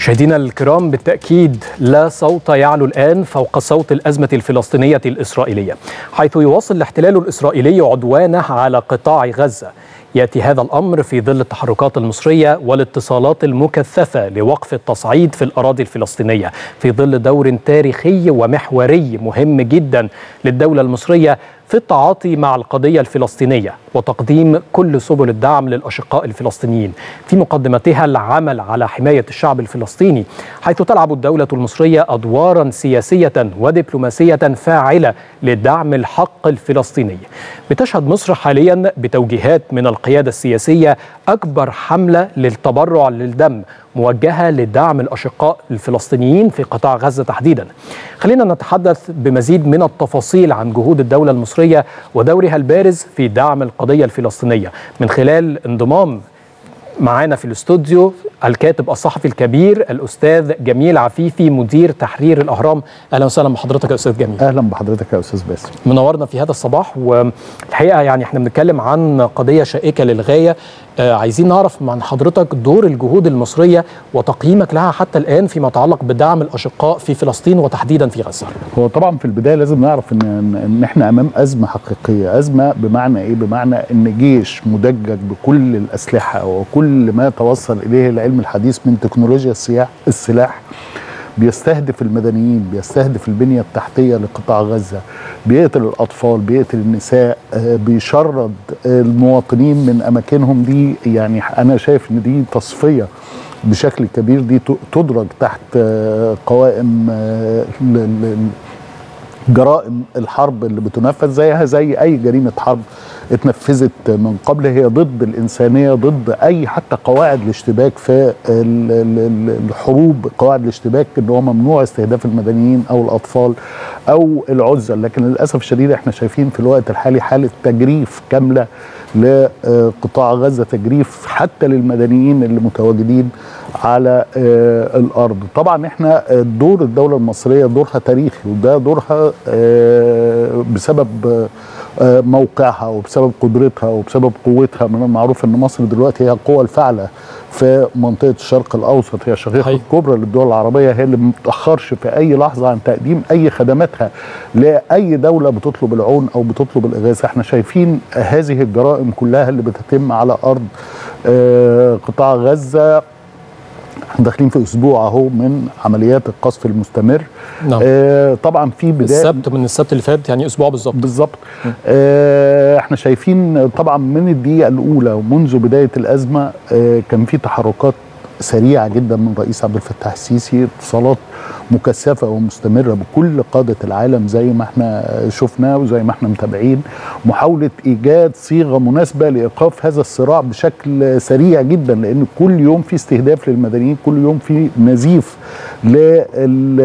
مشاهدينا الكرام بالتأكيد لا صوت يعلو الآن فوق صوت الأزمة الفلسطينية الإسرائيلية حيث يواصل الاحتلال الإسرائيلي عدوانه على قطاع غزة. يأتي هذا الأمر في ظل التحركات المصرية والاتصالات المكثفة لوقف التصعيد في الأراضي الفلسطينية في ظل دور تاريخي ومحوري مهم جدا للدولة المصرية في التعاطي مع القضية الفلسطينية وتقديم كل سبل الدعم للأشقاء الفلسطينيين في مقدمتها العمل على حماية الشعب الفلسطيني حيث تلعب الدولة المصرية أدوارا سياسية ودبلوماسية فاعلة لدعم الحق الفلسطيني. بتشهد مصر حاليا بتوجيهات من القيادة السياسية أكبر حملة للتبرع للدم موجهة لدعم الأشقاء الفلسطينيين في قطاع غزة تحديدا. خلينا نتحدث بمزيد من التفاصيل عن جهود الدولة المصرية ودورها البارز في دعم القضية الفلسطينية من خلال انضمام معانا في الاستوديو الكاتب الصحفي الكبير الأستاذ جميل عفيفي مدير تحرير الأهرام. أهلا وسهلا بحضرتك يا أستاذ جميل. أهلا بحضرتك يا أستاذ باسم. منورنا في هذا الصباح والحقيقة يعني إحنا بنتكلم عن قضية شائكة للغاية. آه عايزين نعرف من حضرتك دور الجهود المصرية وتقييمك لها حتى الآن فيما يتعلق بدعم الأشقاء في فلسطين وتحديدا في غزة. هو طبعا في البداية لازم نعرف ان ان إحنا أمام أزمة حقيقية، أزمة بمعنى إيه؟ بمعنى إن جيش مدجج بكل الأسلحة وكل ما توصل إليه العلم الحديث من تكنولوجيا السلاح السلاح. بيستهدف المدنيين بيستهدف البنية التحتية لقطاع غزة بيقتل الأطفال بيقتل النساء بيشرد المواطنين من أماكنهم. دي يعني أنا شايف إن دي تصفية بشكل كبير. دي تدرج تحت قوائم جرائم الحرب اللي بتنفذ زيها زي أي جريمة حرب. اتنفذت من قبل هي ضد الإنسانية ضد أي حتى قواعد الاشتباك في الحروب قواعد الاشتباك إن هو ممنوع استهداف المدنيين أو الأطفال أو العزل لكن للأسف الشديد إحنا شايفين في الوقت الحالي حالة تجريف كاملة لقطاع غزة تجريف حتى للمدنيين اللي متواجدين على الأرض. طبعا إحنا دور الدولة المصرية دورها تاريخي وده دورها بسبب موقعها وبسبب قدرتها وبسبب قوتها من المعروف إن مصر دلوقتي هي القوة الفاعله في منطقة الشرق الأوسط. هي الشقيقة الكبرى للدول العربية هي اللي ما بتاخرش في أي لحظة عن تقديم أي خدماتها لأي دولة بتطلب العون أو بتطلب الإغاثة. إحنا شايفين هذه الجرائم كلها اللي بتتم على أرض قطاع غزة داخلين في أسبوع أهو من عمليات القصف المستمر. نعم. آه طبعا في بداية السبت من السبت اللي فات يعني أسبوع بالظبط. بالظبط. آه إحنا شايفين طبعا من الدقيقة الأولى ومنذ بداية الأزمة آه كان في تحركات سريعة جدا من رئيس عبد الفتاح السيسي اتصالات مكثفة ومستمرة بكل قادة العالم زي ما إحنا شفنا وزي ما إحنا متابعين. محاولة إيجاد صيغة مناسبة لإيقاف هذا الصراع بشكل سريع جدا لأن كل يوم في استهداف للمدنيين كل يوم في نزيف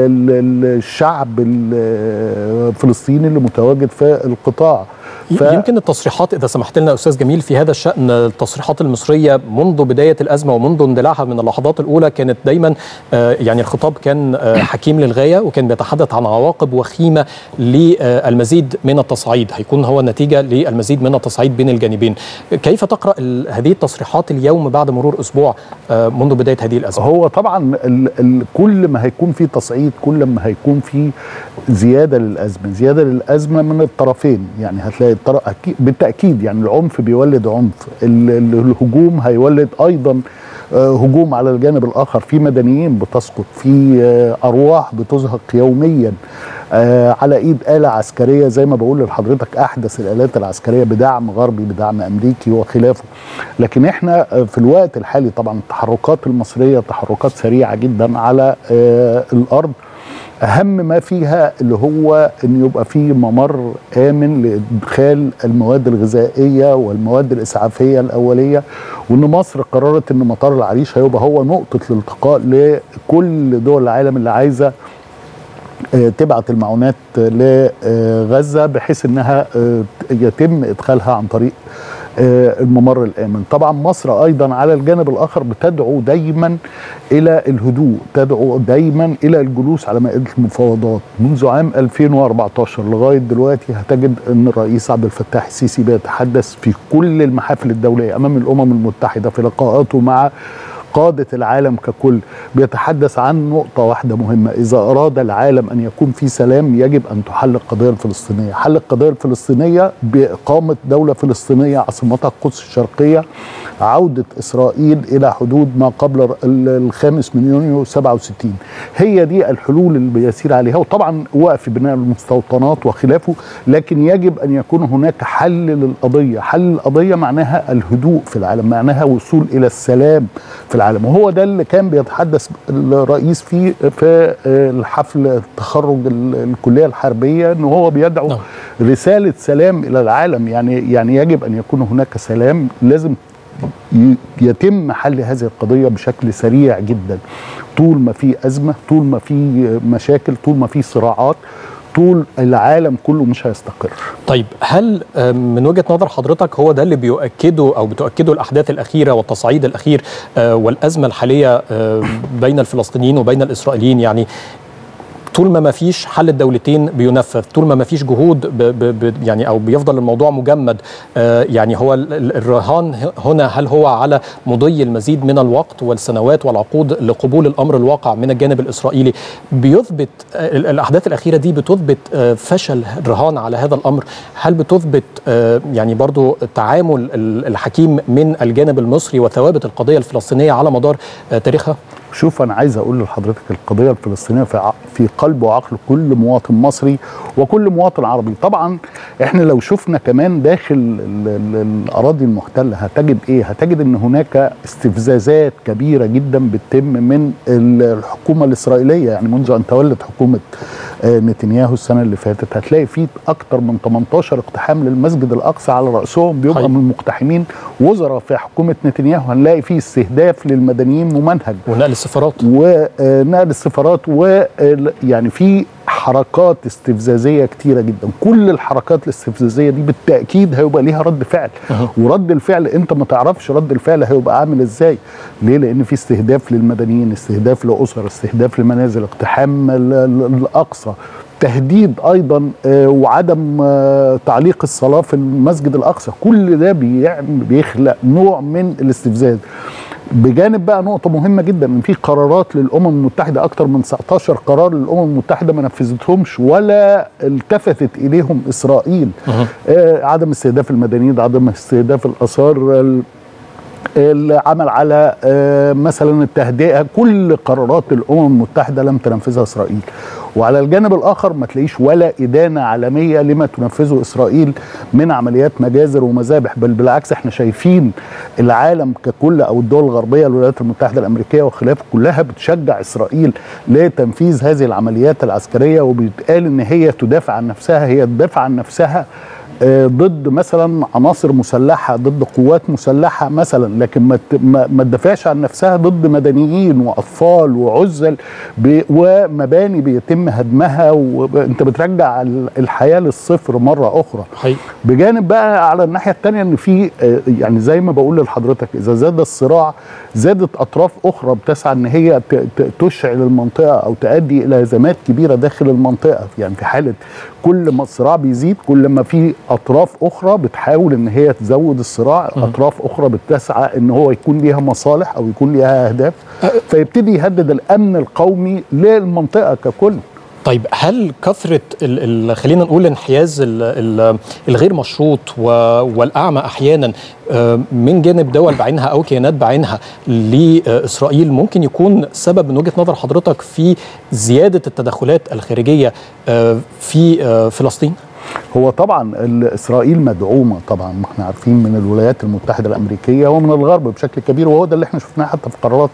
للشعب الفلسطيني اللي متواجد في القطاع. ف... يمكن التصريحات إذا سمحت لنا أستاذ جميل في هذا الشأن التصريحات المصرية منذ بداية الأزمة ومنذ اندلاعها من اللحظات الأولى كانت دايما آه يعني الخطاب كان آه حكيم للغاية وكان بيتحدث عن عواقب وخيمة للمزيد من التصعيد. هيكون هو النتيجة للمزيد من التصعيد بين الجانبين. كيف تقرأ هذه التصريحات اليوم بعد مرور أسبوع آه منذ بداية هذه الأزمة؟ هو طبعا ال ال كل ما هيكون في تصعيد كل ما هيكون في زيادة للأزمة زيادة للأزمة من الطرفين. يعني هتلاقي بالتأكيد يعني العنف بيولد عنف. الهجوم هيولد أيضا هجوم على الجانب الآخر. في مدنيين بتسقط في أرواح بتزهق يوميا. على إيد آلة عسكرية زي ما بقول لحضرتك أحدث الآلات العسكرية بدعم غربي بدعم أمريكي وخلافه. لكن إحنا في الوقت الحالي طبعا التحركات المصرية تحركات سريعة جدا على الأرض. أهم ما فيها اللي هو إن يبقى في ممر آمن لإدخال المواد الغذائية والمواد الإسعافية الأولية وإن مصر قررت إن مطار العريش هيبقى هو نقطة الالتقاء لكل دول العالم اللي عايزة تبعت المعونات لغزة بحيث إنها يتم إدخالها عن طريق الممر الآمن. طبعا مصر أيضا على الجانب الآخر بتدعو دايما إلى الهدوء تدعو دايما إلى الجلوس على مائدة المفاوضات. منذ عام 2014 لغاية دلوقتي هتجد أن الرئيس عبد الفتاح السيسي بيتحدث في كل المحافل الدولية أمام الأمم المتحدة في لقاءاته مع قادة العالم ككل بيتحدث عن نقطة واحدة مهمة إذا أراد العالم أن يكون في سلام يجب أن تحل القضية الفلسطينية. حل القضية الفلسطينية بإقامة دولة فلسطينية عاصمتها القدس الشرقية عودة إسرائيل إلى حدود ما قبل الخامس من يونيو 67 هي دي الحلول اللي بيسير عليها وطبعا وقف بناء المستوطنات وخلافه لكن يجب أن يكون هناك حل للقضية. حل القضية معناها الهدوء في العالم معناها وصول إلى السلام في العالم. وهو ده اللي كان بيتحدث الرئيس فيه في الحفل تخرج الكلية الحربية إن هو بيدعو نعم. رسالة سلام إلى العالم. يعني يعني يجب أن يكون هناك سلام. لازم يتم حل هذه القضية بشكل سريع جدا. طول ما في أزمة طول ما في مشاكل طول ما في صراعات طول العالم كله مش هيستقر. طيب هل من وجهة نظر حضرتك هو ده اللي بيؤكده أو بتؤكده الأحداث الأخيرة والتصعيد الأخير والأزمة الحالية بين الفلسطينيين وبين الإسرائيليين؟ يعني طول ما ما فيش حل الدولتين بينفذ طول ما ما فيش جهود ب ب يعني أو بيفضل الموضوع مجمد آه يعني هو الرهان هنا هل هو على مضي المزيد من الوقت والسنوات والعقود لقبول الأمر الواقع من الجانب الإسرائيلي؟ بيثبت آه الأحداث الأخيرة دي بتثبت آه فشل الرهان على هذا الأمر. هل بتثبت يعني برضو تعامل الحكيم من الجانب المصري وثوابت القضية الفلسطينية على مدار تاريخها؟ شوف أنا عايز أقول لحضرتك القضية الفلسطينية في في قلب وعقل كل مواطن مصري وكل مواطن عربي. طبعا إحنا لو شفنا كمان داخل الأراضي المحتلة هتجد إيه؟ هتجد إن هناك استفزازات كبيرة جدا بتتم من الحكومة الإسرائيلية. يعني منذ أن تولت حكومة نتنياهو السنة اللي فاتت هتلاقي في أكتر من 18 اقتحام للمسجد الأقصى على رأسهم. بيبقى حقيقي. من المقتحمين وزراء في حكومة نتنياهو. هنلاقي في استهداف للمدنيين ممنهج ونقل السفارات؟ ونقل السفارات ويعني في حركات استفزازية كتيرة جدا. كل الحركات الاستفزازية دي بالتأكيد هيبقى ليها رد فعل. أها. ورد الفعل أنت ما تعرفش رد الفعل هيبقى عامل إزاي. ليه؟ لأن في استهداف للمدنيين استهداف لأسر استهداف لمنازل اقتحام ال- ال- الأقصى. تهديد أيضا آه، وعدم آه، تعليق الصلاة في المسجد الأقصى. كل ده بيخلق نوع من الاستفزاز. بجانب بقى نقطة مهمة جدا إن في قرارات للأمم المتحدة أكتر من 19 قرار للأمم المتحدة ما نفذتهمش ولا التفتت إليهم إسرائيل أها. آه عدم استهداف المدنيين عدم استهداف الآثار ال- العمل على آه، مثلا التهدئة. كل قرارات الأمم المتحدة لم تنفذها إسرائيل. وعلى الجانب الآخر ما تلاقيش ولا إدانة عالمية لما تنفذه إسرائيل من عمليات مجازر ومذابح. بل بالعكس إحنا شايفين العالم ككل أو الدول الغربية الولايات المتحدة الأمريكية وخلافه كلها بتشجع إسرائيل لتنفيذ هذه العمليات العسكرية. وبيتقال إن هي تدافع عن نفسها هي تدافع عن نفسها ضد مثلا عناصر مسلحة ضد قوات مسلحة مثلا لكن ما ما تدافعش عن نفسها ضد مدنيين وأطفال وعزل ومباني بيتم هدمها وانت بترجع ال- الحياة للصفر مرة أخرى. حقيقي. بجانب بقى على الناحية الثانية إن في آه، يعني زي ما بقول لحضرتك إذا زاد الصراع زادت أطراف أخرى بتسعى إن هي تشعل المنطقة أو تؤدي إلى ازمات كبيرة داخل المنطقة. يعني في حالة كل ما الصراع بيزيد كل ما في أطراف أخرى بتحاول إن هي تزود الصراع أطراف أخرى بتسعى إن هو يكون ليها مصالح أو يكون ليها أهداف. فيبتدي يهدد الأمن القومي للمنطقة ككل. طيب هل كثرة ال ال خلينا نقول الانحياز ال ال الغير مشروط والأعمى أحيانا آه، من جانب دول بعينها أو كيانات بعينها لإسرائيل ممكن يكون سبب من وجهة نظر حضرتك في زيادة التدخلات الخارجية آه، في فلسطين؟ هو طبعا إسرائيل مدعومة طبعا ما إحنا عارفين من الولايات المتحدة الأمريكية ومن الغرب بشكل كبير وهو ده اللي إحنا شفناه حتى في قرارات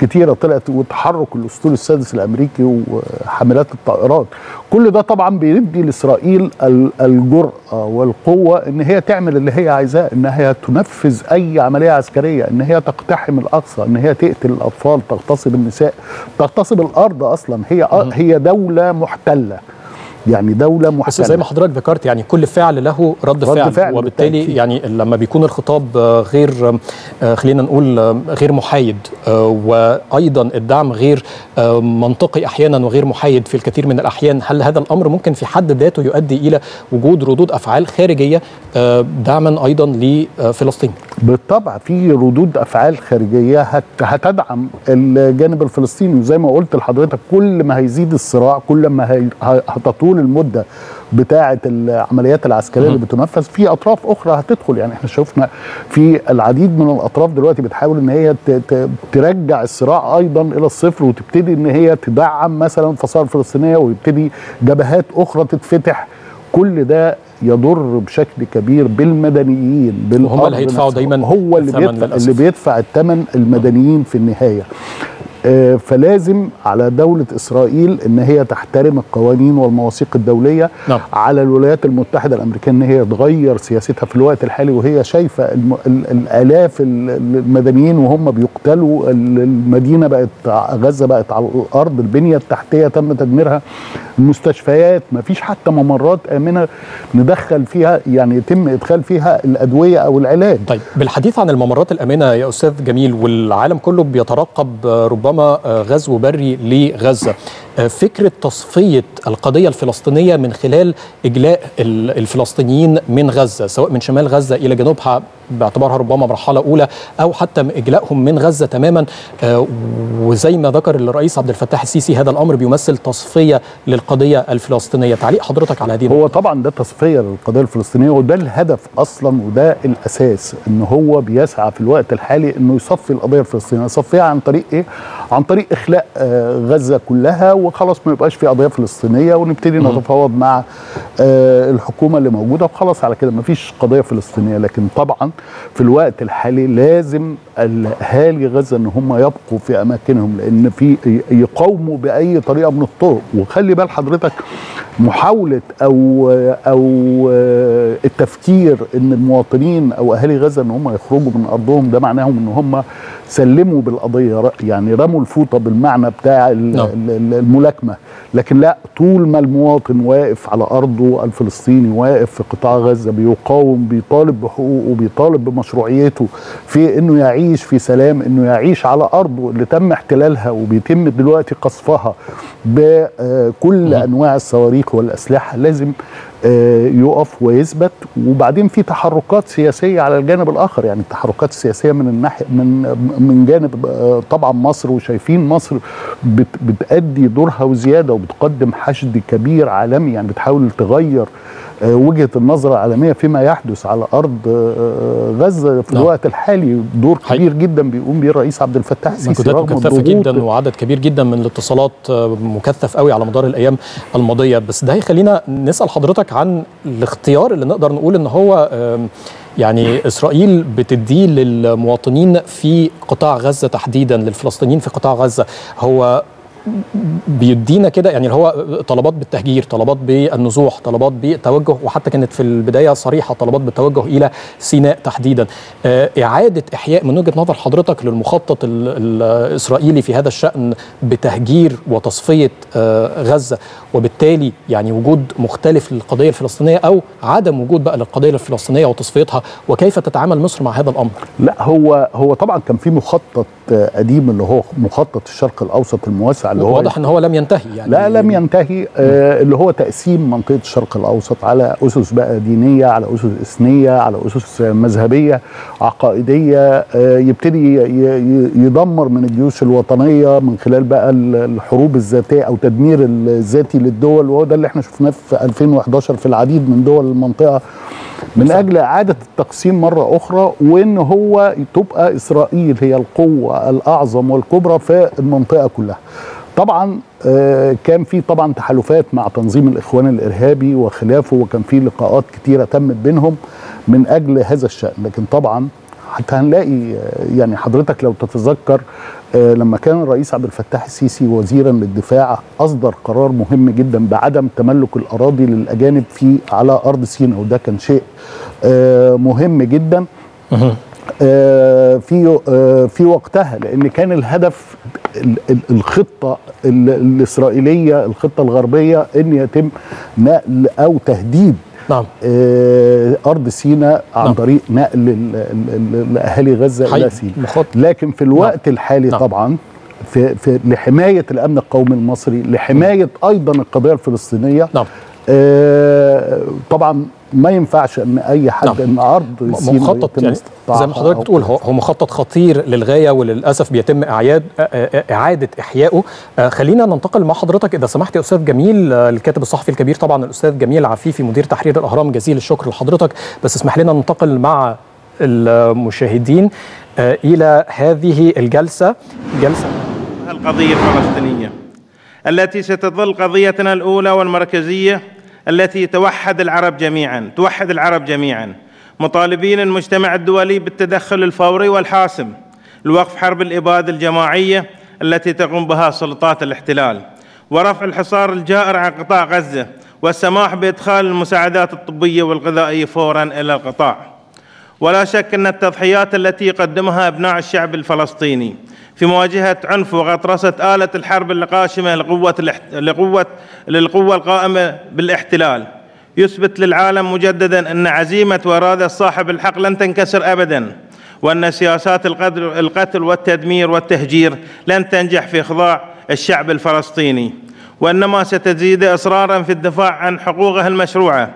كتيرة طلعت وتحرك الأسطول السادس الأمريكي وحاملات الطائرات. كل ده طبعا بيدي لإسرائيل ال- الجرأة والقوة إن هي تعمل اللي هي عايزاه إن هي تنفذ أي عملية عسكرية إن هي تقتحم الأقصى إن هي تقتل الأطفال تغتصب النساء تغتصب الأرض أصلا. هي هي دولة محتلة. يعني دولة محتله بس زي ما حضرتك ذكرت يعني كل فعل له رد, رد فعل, فعل وبالتالي بالتأكيد. يعني لما بيكون الخطاب آه، غير آه، خلينا نقول آه، غير محايد آه، وأيضا الدعم غير آه، منطقي أحيانا وغير محايد في الكثير من الأحيان هل هذا الأمر ممكن في حد ذاته يؤدي إلى وجود ردود أفعال خارجية آه، دعما أيضا لفلسطين؟ بالطبع في ردود أفعال خارجية هت- هتدعم الجانب الفلسطيني. وزي ما قلت لحضرتك كل ما هيزيد الصراع كل ما هي- هتطول المدة بتاعة العمليات العسكرية اللي بتنفذ. في أطراف أخرى هتدخل. يعني إحنا شفنا في العديد من الأطراف دلوقتي بتحاول إن هي ترجع الصراع أيضا إلى الصفر وتبتدي إن هي تدعم مثلا الفصائل الفلسطينيه ويبتدي جبهات أخرى تتفتح. كل ده يضر بشكل كبير بالمدنيين وهم بالأرض اللي هيدفعوا. دايماً هو اللي بيدفع. اللي بيدفع الثمن المدنيين في النهاية. فلازم على دولة إسرائيل إن هي تحترم القوانين والمواثيق الدولية نعم. على الولايات المتحدة الأمريكية إن هي تغير سياستها في الوقت الحالي وهي شايفة الم... ال... الآلاف ال- المدنيين وهم بيقتلوا ال- المدينة بقت غزة بقت على الأرض البنية التحتية تم تدميرها المستشفيات ما فيش حتى ممرات آمنة ندخل فيها يعني يتم إدخال فيها الأدوية أو العلاج طيب بالحديث عن الممرات الآمنة يا أستاذ جميل والعالم كله بيترقب آه، ربما آه، غزو بري لغزة. آه، فكرة تصفية القضية الفلسطينية من خلال إجلاء ال- الفلسطينيين من غزة سواء من شمال غزة إلى جنوبها باعتبارها ربما مرحلة أولى أو حتى اجلائهم من غزة تماما. آه، وزي ما ذكر الرئيس عبد الفتاح السيسي هذا الأمر بيمثل تصفية للقضية الفلسطينية. تعليق حضرتك على هذه. هو طبعا ده تصفية للقضية الفلسطينية وده الهدف أصلا وده الأساس إن هو بيسعى في الوقت الحالي إنه يصفي القضية الفلسطينية. يصفيها عن طريق إيه؟ عن طريق إخلاء آه، غزة كلها وخلاص ما يبقاش في قضية فلسطينية ونبتدي نتفاوض مع آه، الحكومة اللي موجودة وخلاص على كده ما فيش قضية فلسطينية. لكن طبعا في الوقت الحالي لازم الأهالي غزة إن هم يبقوا في أماكنهم لأن في يقاوموا بأي طريقة من الطرق. وخلي بال حضرتك محاولة أو أو التفكير إن المواطنين أو أهالي غزة إن هم يخرجوا من أرضهم ده معناهم إن هم سلموا بالقضية يعني رموا الفوطة بالمعنى بتاع نعم. ال- الملاكمة لكن لا طول ما المواطن واقف على أرضه الفلسطيني واقف في قطاع غزة بيقاوم بيطالب بحقوقه بيطالب بمشروعيته في إنه يعيش في سلام إنه يعيش على أرضه اللي تم احتلالها وبيتم دلوقتي قصفها بكل أنواع الصواريخ والأسلحة لازم يقف ويثبت. وبعدين في تحركات سياسية على الجانب الآخر يعني التحركات السياسية من الناحية من من جانب آه، طبعا مصر وشايفين مصر بت بتأدي دورها وزيادة وبتقدم حشد كبير عالمي يعني بتحاول تغير آه، وجهة النظر العالمية فيما يحدث على أرض آه، غزة في نعم. الوقت الحالي دور. كبير جدا بيقوم به الرئيس عبد الفتاح السيسي رغم مكثفة جدا وعدد كبير جدا من الاتصالات آه، مكثف قوي على مدار الأيام الماضية بس ده هيخلينا نسأل حضرتك عن الاختيار اللي نقدر نقول إن هو يعني إسرائيل بتديه للمواطنين في قطاع غزة تحديدا للفلسطينيين في قطاع غزة هو بيدينا كده يعني اللي هو طلبات بالتهجير طلبات بالنزوح طلبات بالتوجه وحتى كانت في البداية صريحة طلبات بالتوجه إلى سيناء تحديدا. آه، إعادة إحياء من وجهة نظر حضرتك للمخطط ال- الإسرائيلي في هذا الشأن بتهجير وتصفية آه، غزة وبالتالي يعني وجود مختلف للقضية الفلسطينية أو عدم وجود بقى للقضية الفلسطينية وتصفيتها وكيف تتعامل مصر مع هذا الأمر؟ لا هو هو طبعا كان في مخطط قديم اللي هو مخطط الشرق الأوسط الموسع اللي هو واضح إن هو لم ينتهي يعني. لا لم ينتهي آه اللي هو تقسيم منطقة الشرق الأوسط على أسس بقى دينية على أسس إثنية على أسس مذهبية عقائدية آه يبتدي يدمر من الجيوش الوطنية من خلال بقى ال- الحروب الذاتية أو تدمير الذاتي للدول وهو ده اللي إحنا شفناه في 2011 في العديد من دول المنطقة. من أجل إعادة التقسيم مرة أخرى وإن هو تبقى إسرائيل هي القوة الأعظم والكبرى في المنطقة كلها. طبعا آه، كان في طبعا تحالفات مع تنظيم الإخوان الإرهابي وخلافه وكان في لقاءات كتيرة تمت بينهم من أجل هذا الشأن. لكن طبعا حتى هنلاقي آه، يعني حضرتك لو تتذكر لما كان الرئيس عبد الفتاح السيسي وزيرا للدفاع أصدر قرار مهم جدا بعدم تملك الأراضي للأجانب في على أرض سيناء وده كان شيء آه، مهم جدا. آه، في آه، في وقتها لأن كان الهدف ال- ال- الخطة ال- الإسرائيلية الخطة الغربية إن يتم نقل أو تهديد نعم آه، أرض سيناء عن نعم. طريق نقل ال- ال- ال- لأهالي غزة. إلى سيناء. لكن في الوقت الحالي نعم. طبعا في, في لحماية الأمن القومي المصري لحماية أيضا القضية الفلسطينية نعم. آه طبعا ما ينفعش إن أي حد نعم. ان ارض سيناء مخطط يعني زي ما حضرتك بتقول هو هو مخطط خطير للغاية وللأسف بيتم اعياد إعادة إحيائه. آه، خلينا ننتقل مع حضرتك. إذا سمحت يا أستاذ جميل آه، الكاتب الصحفي الكبير طبعا الأستاذ جميل عفيفي مدير تحرير الأهرام. جزيل الشكر لحضرتك. بس اسمح لنا ننتقل مع المشاهدين آه، إلى هذه الجلسة. جلسة القضية الفلسطينية التي ستظل قضيتنا الأولى والمركزية التي توحد العرب جميعا توحد العرب جميعا. مطالبين المجتمع الدولي بالتدخل الفوري والحاسم لوقف حرب الإبادة الجماعية التي تقوم بها سلطات الاحتلال ورفع الحصار الجائر عن قطاع غزة والسماح بإدخال المساعدات الطبية والغذائية فورا إلى القطاع. ولا شك أن التضحيات التي يقدمها أبناء الشعب الفلسطيني في مواجهة عنف وغطرسه آلة الحرب القاشمة لقوة الاحت... لقوه للقوة القائمة بالاحتلال. يثبت للعالم مجددا أن عزيمة وإرادة صاحب الحق لن تنكسر ابدا وأن سياسات القتل والتدمير والتهجير لن تنجح في اخضاع الشعب الفلسطيني وانما ستزيد اصرارا في الدفاع عن حقوقه المشروعة.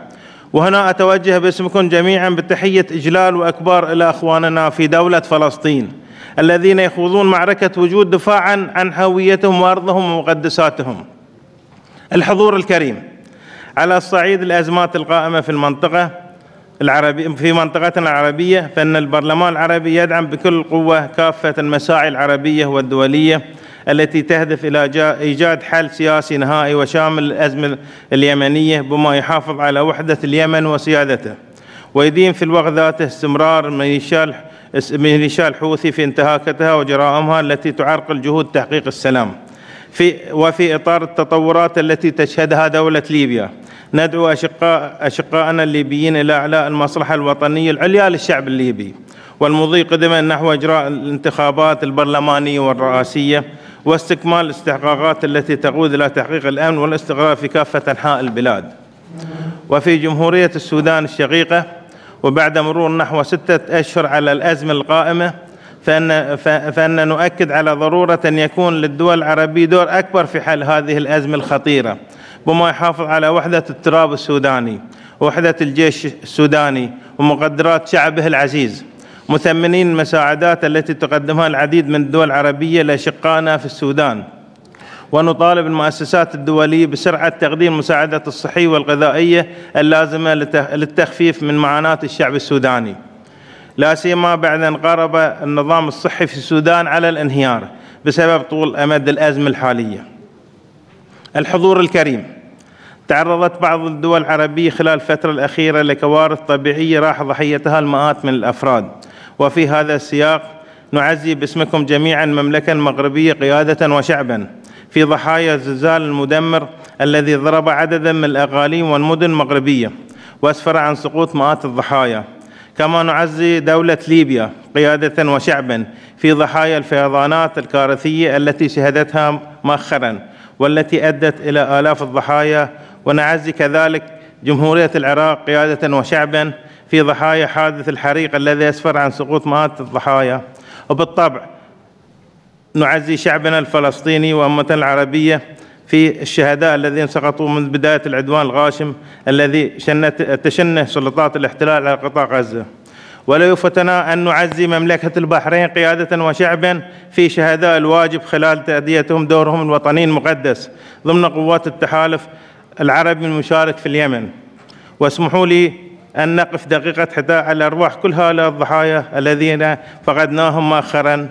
وهنا أتوجه باسمكم جميعا بتحية إجلال وأكبار إلى أخواننا في دولة فلسطين. الذين يخوضون معركة وجود دفاعا عن هويتهم وأرضهم ومقدساتهم. الحضور الكريم على الصعيد الأزمات القائمة في المنطقة العربي في منطقتنا العربية فإن البرلمان العربي يدعم بكل قوة كافة المساعي العربية والدولية التي تهدف إلى جا- إيجاد حل سياسي نهائي وشامل للأزمة اليمنية بما يحافظ على وحدة اليمن وسيادته. ويدين في الوقت ذاته استمرار ميليشيا ميليشيا الحوثي في انتهاكاتها وجرائمها التي تعرقل جهود تحقيق السلام. في وفي إطار التطورات التي تشهدها دولة ليبيا. ندعو اشقاء اشقائنا الليبيين إلى إعلاء المصلحة الوطنية العليا للشعب الليبي. والمضي قدما نحو إجراء الانتخابات البرلمانية والرئاسية واستكمال الاستحقاقات التي تقود إلى تحقيق الأمن والاستقرار في كافة أنحاء البلاد. وفي جمهورية السودان الشقيقة وبعد مرور نحو ستة أشهر على الأزمة القائمة فان فإن نؤكد على ضرورة أن يكون للدول العربية دور أكبر في حل هذه الأزمة الخطيرة. بما يحافظ على وحدة التراب السوداني ووحده الجيش السوداني ومقدرات شعبه العزيز. مثمنين المساعدات التي تقدمها العديد من الدول العربية لاشقائنا في السودان. ونطالب المؤسسات الدولية بسرعة تقديم المساعدة الصحية والغذائية اللازمة لت- للتخفيف من معاناة الشعب السوداني. لا سيما بعد أن قارب النظام الصحي في السودان على الانهيار بسبب طول أمد الأزمة الحالية. الحضور الكريم. تعرضت بعض الدول العربية خلال الفترة الأخيرة لكوارث طبيعية راح ضحيتها المئات من الأفراد. وفي هذا السياق نعزي باسمكم جميعا المملكة المغربية قيادة وشعبا. في ضحايا الزلزال المدمر الذي ضرب عددا من الأقاليم والمدن المغربية وأسفر عن سقوط مئات الضحايا. كما نعزي دولة ليبيا قيادة وشعبا في ضحايا الفيضانات الكارثية التي شهدتها مؤخرا والتي أدت إلى آلاف الضحايا. ونعزي كذلك جمهورية العراق قيادة وشعبا في ضحايا حادث الحريق الذي أسفر عن سقوط مئات الضحايا. وبالطبع نعزي شعبنا الفلسطيني وأمتنا العربية في الشهداء الذين سقطوا من بداية العدوان الغاشم الذي شنت تشنه سلطات الاحتلال على قطاع غزة. ولا يفتنا أن نعزي مملكة البحرين قيادة وشعبا في شهداء الواجب خلال تأديتهم دورهم الوطني المقدس ضمن قوات التحالف العربي المشارك في اليمن. واسمحوا لي أن نقف دقيقة حتى على أرواح كل هؤلاء الضحايا الذين فقدناهم مؤخرا.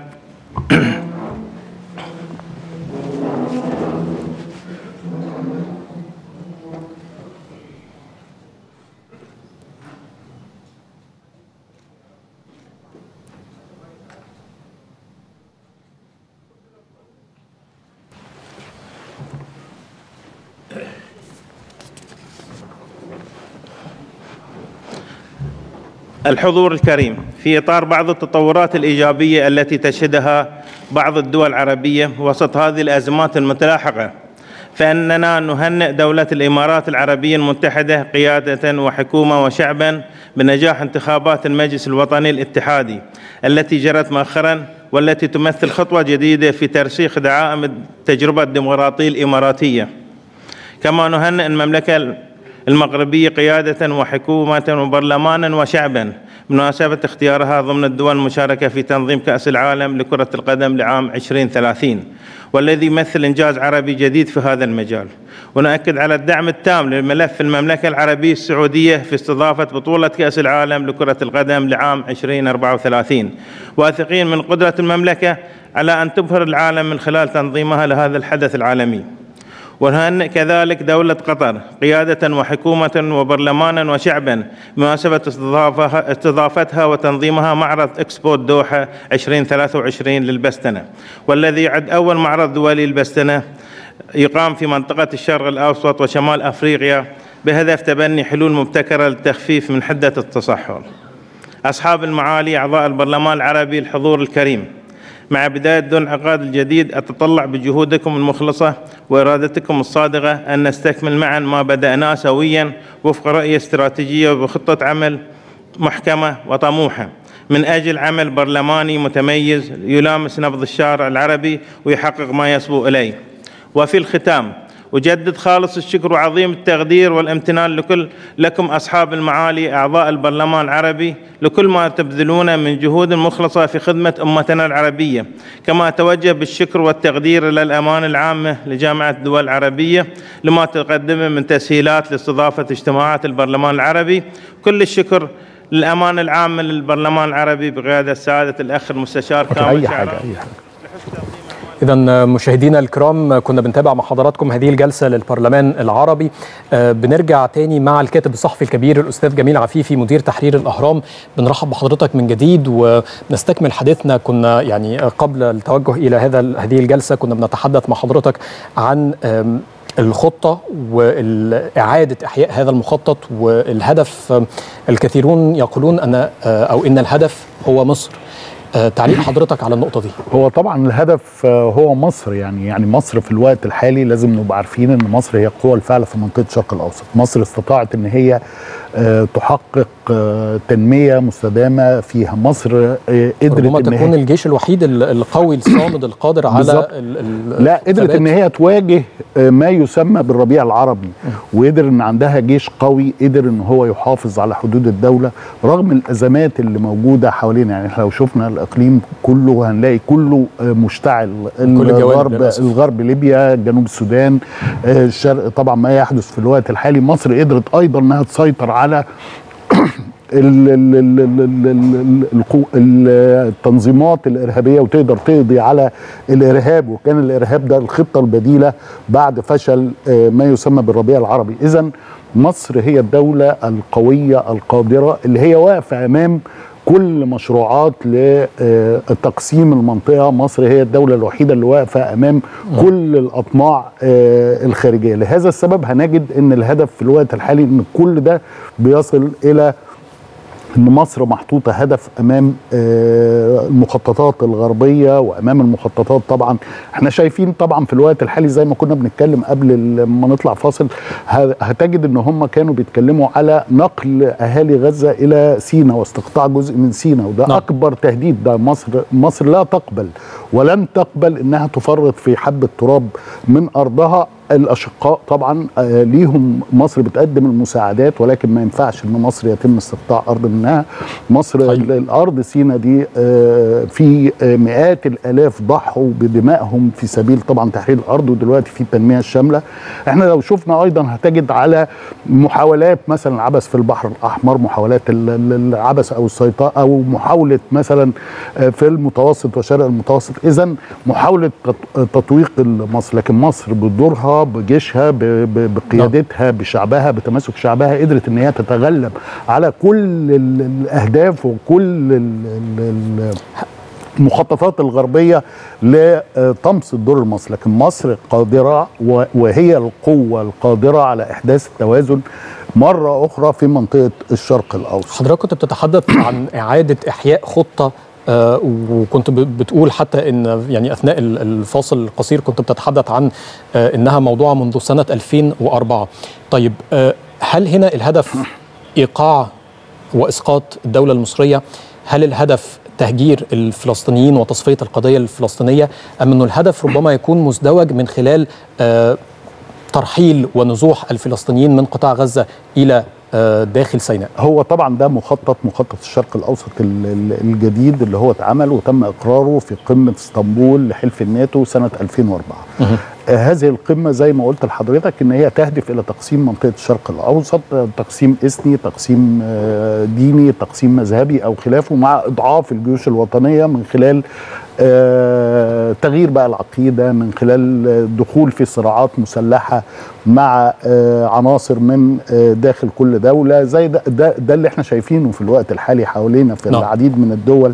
الحضور الكريم في إطار بعض التطورات الإيجابية التي تشهدها بعض الدول العربية وسط هذه الأزمات المتلاحقة فإننا نهنئ دولة الإمارات العربية المتحدة قيادة وحكومة وشعبا بنجاح انتخابات المجلس الوطني الاتحادي التي جرت مؤخرا والتي تمثل خطوة جديدة في ترسيخ دعائم التجربة الديمقراطية الإماراتية. كما نهنئ المملكة المغربية قيادة وحكومة وبرلمانا وشعبا بمناسبة اختيارها ضمن الدول المشاركة في تنظيم كأس العالم لكرة القدم لعام 2030 والذي يمثل إنجاز عربي جديد في هذا المجال. ونؤكد على الدعم التام لملف المملكة العربية السعودية في استضافة بطولة كأس العالم لكرة القدم لعام 2034 واثقين من قدرة المملكة على أن تبهر العالم من خلال تنظيمها لهذا الحدث العالمي. ونهنئ كذلك دولة قطر قيادة وحكومة وبرلمانا وشعبا بمناسبة استضافتها وتنظيمها معرض إكسبو الدوحة 2023 للبستنة. والذي يعد أول معرض دولي للبستنة يقام في منطقة الشرق الأوسط وشمال أفريقيا بهدف تبني حلول مبتكرة للتخفيف من حدة التصحر. أصحاب المعالي أعضاء البرلمان العربي الحضور الكريم. مع بداية دون عقاد الجديد أتطلع بجهودكم المخلصة وإرادتكم الصادقة أن نستكمل معا ما بدأناه سويا وفق رؤية استراتيجية وخطة عمل محكمة وطموحة. من أجل عمل برلماني متميز يلامس نبض الشارع العربي ويحقق ما يصبو إليه. وفي الختام أجدد خالص الشكر وعظيم التقدير والامتنان لكل لكم أصحاب المعالي أعضاء البرلمان العربي لكل ما تبذلون من جهود مخلصة في خدمة أمتنا العربية. كما أتوجه بالشكر والتقدير إلى الأمانة العامة لجامعة الدول العربية لما تقدمه من تسهيلات لاستضافة اجتماعات البرلمان العربي. كل الشكر للأمانة العامة للبرلمان العربي بقيادة سعادة الأخ المستشار كامل أي حاجة. أي حاجة. إذا مشاهدينا الكرام كنا بنتابع مع حضراتكم هذه الجلسة للبرلمان العربي. آه، بنرجع تاني مع الكاتب الصحفي الكبير الأستاذ جميل عفيفي مدير تحرير الأهرام. بنرحب بحضرتك من جديد ونستكمل حديثنا. كنا يعني قبل التوجه إلى هذا هذه الجلسة كنا بنتحدث مع حضرتك عن الخطة وإعادة إحياء هذا المخطط والهدف. الكثيرون يقولون أن آه، أو إن الهدف هو مصر. آه، تعليق حضرتك على النقطة دي. هو طبعا الهدف آه، هو مصر. يعني يعني مصر في الوقت الحالي لازم نبقى عارفين إن مصر هي قوة الفعل في منطقة الشرق الأوسط. مصر استطاعت إن هي آه، تحقق تنمية مستدامة فيها. مصر قدرت إن تكون الجيش الوحيد ال- القوي الصامد القادر على بالظبط. ال- ال- لا قدرت. إن هي تواجه ما يسمى بالربيع العربي وقدر إن عندها جيش قوي قدر إن هو يحافظ على حدود الدولة. رغم الأزمات اللي موجودة حوالينا. يعني إحنا لو شفنا الإقليم كله هنلاقي كله آه، مشتعل. كل الغرب. الغرب ليبيا جنوب السودان آه، الشرق طبعا ما يحدث في الوقت الحالي. مصر قدرت أيضا إنها تسيطر على التنظيمات الإرهابية وتقدر تقضي على الإرهاب. وكان الإرهاب ده الخطة البديلة بعد فشل آه، ما يسمى بالربيع العربي. اذا مصر هي الدولة القوية القادرة اللي هي واقفة أمام كل مشروعات لتقسيم المنطقة. مصر هي الدولة الوحيدة اللي واقفة أمام كل الأطماع آه، الخارجية. لهذا السبب هنجد إن الهدف في الوقت الحالي إن كل ده بيصل إلى إن مصر محطوطة هدف أمام آه، المخططات الغربية وأمام المخططات طبعا. إحنا شايفين طبعا في الوقت الحالي زي ما كنا بنتكلم قبل ما نطلع فاصل هتجد إن هم كانوا بيتكلموا على نقل أهالي غزة إلى سيناء واستقطاع جزء من سيناء وده نعم. أكبر تهديد. ده مصر مصر لا تقبل ولن تقبل إنها تفرط في حبه تراب من أرضها. الأشقاء طبعا آه، ليهم مصر بتقدم المساعدات ولكن ما ينفعش إن مصر يتم استقطاع أرض منها. مصر طيب. ال- الأرض سينا دي آه، في آه، مئات الآلاف ضحوا بدمائهم في سبيل طبعا تحرير الأرض ودلوقتي في التنمية الشاملة. إحنا لو شفنا أيضا هتجد على محاولات مثلا عبث في البحر الأحمر محاولات ال- ال- العبث أو السيطرة أو محاولة مثلا في المتوسط وشرق المتوسط. اذا محاولة تط- تطويق مصر لكن مصر بدورها بجيشها بقيادتها بشعبها بتماسك شعبها قدرت إن هي تتغلب على كل ال- الأهداف وكل ال- ال- ال- المخططات الغربية لطمس الدور المصري. لكن مصر قادرة وهي القوة القادرة على إحداث التوازن مرة أخرى في منطقة الشرق الأوسط. حضرتك كنت بتتحدث عن إعادة إحياء خطة وكنت بتقول حتى إن يعني أثناء الفاصل القصير كنت بتتحدث عن آه إنها موضوعه منذ سنة 2004 طيب آه هل هنا الهدف إيقاع وإسقاط الدولة المصرية؟ هل الهدف تهجير الفلسطينيين وتصفية القضية الفلسطينية؟ أم إنه الهدف ربما يكون مزدوج من خلال ترحيل ونزوح الفلسطينيين من قطاع غزة إلى داخل سيناء. هو طبعا ده مخطط مخطط الشرق الأوسط الجديد اللي هو اتعمل وتم إقراره في قمة إسطنبول لحلف الناتو سنة 2004 آه هذه القمة زي ما قلت لحضرتك إن هي تهدف إلى تقسيم منطقة الشرق الأوسط تقسيم إثني تقسيم آه ديني تقسيم مذهبي أو خلافه مع إضعاف الجيوش الوطنية من خلال آه تغيير بقى العقيدة من خلال الدخول في صراعات مسلحة مع آه عناصر من داخل كل دولة زي ده, ده ده اللي إحنا شايفينه في الوقت الحالي حوالينا في نعم. العديد من الدول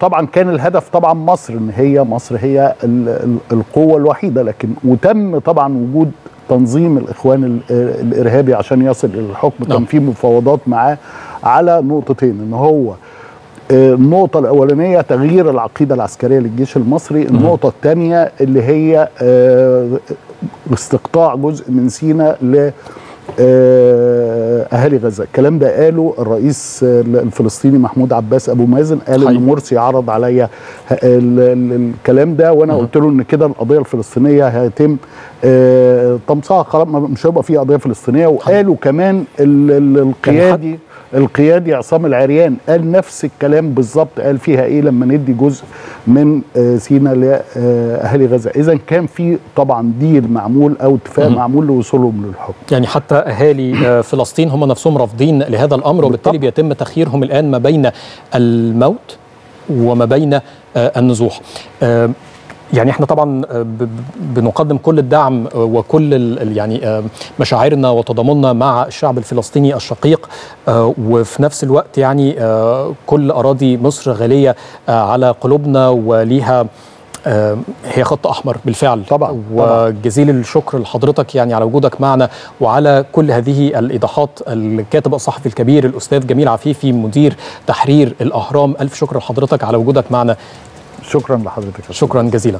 طبعا كان الهدف طبعا مصر إن هي مصر هي ال ال القوة الوحيدة لكن وتم طبعا وجود تنظيم الإخوان الإرهابي عشان يصل إلى الحكم كان في مفاوضات معاه على نقطتين إن هو النقطة الأولانية تغيير العقيدة العسكرية للجيش المصري، النقطة الثانية اللي هي استقطاع جزء من سيناء ل أهالي غزة. الكلام ده قاله الرئيس الفلسطيني محمود عباس أبو مازن قال إن مرسي عرض عليا الكلام ده وأنا قلت له إن كده القضية الفلسطينية هيتم طمسها خلاص مش هيبقى في قضية فلسطينية. وقالوا كمان القيادي القيادي عصام العريان قال نفس الكلام بالظبط قال فيها إيه لما ندي جزء من سينا لأهالي غزة. إذا كان في طبعا ديل معمول أو اتفاق معمول لوصولهم للحكم. يعني حتى أهالي فلسطين هم نفسهم رافضين لهذا الأمر وبالتالي بيتم تخييرهم الآن ما بين الموت وما بين النزوح. يعني إحنا طبعا بنقدم كل الدعم وكل يعني مشاعرنا وتضامننا مع الشعب الفلسطيني الشقيق وفي نفس الوقت يعني كل أراضي مصر غالية على قلوبنا وليها هي خط أحمر بالفعل. طبعا. وجزيل الشكر لحضرتك يعني على وجودك معنا وعلى كل هذه الإيضاحات. الكاتب الصحفي الكبير الأستاذ جميل عفيفي مدير تحرير الأهرام ألف شكر لحضرتك على وجودك معنا. شكرا لحضرتك شكرا جزيلا.